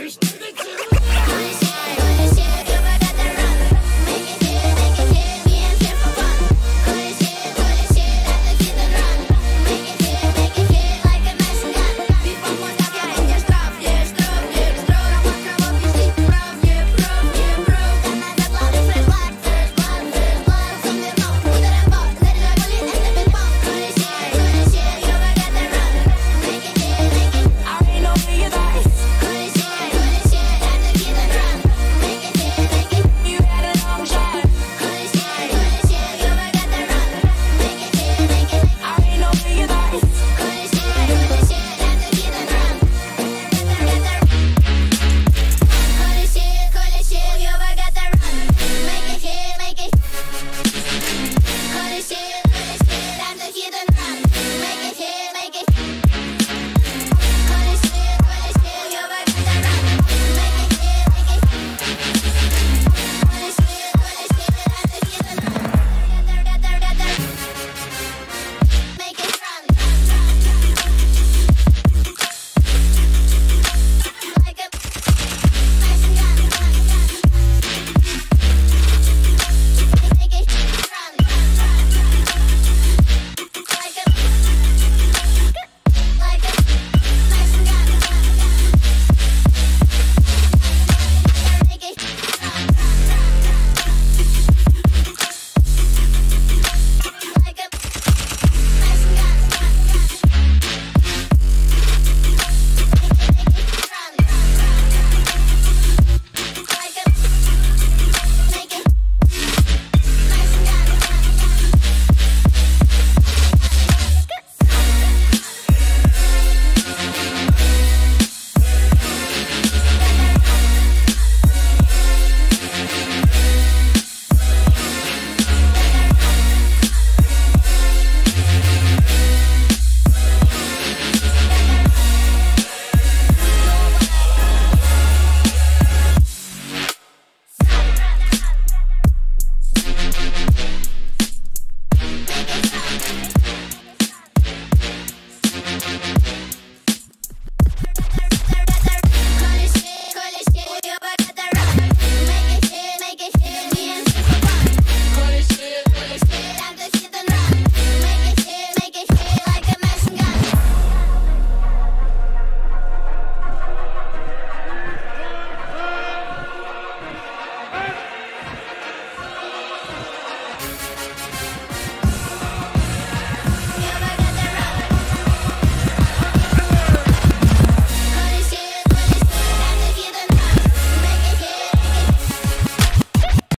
Here's to the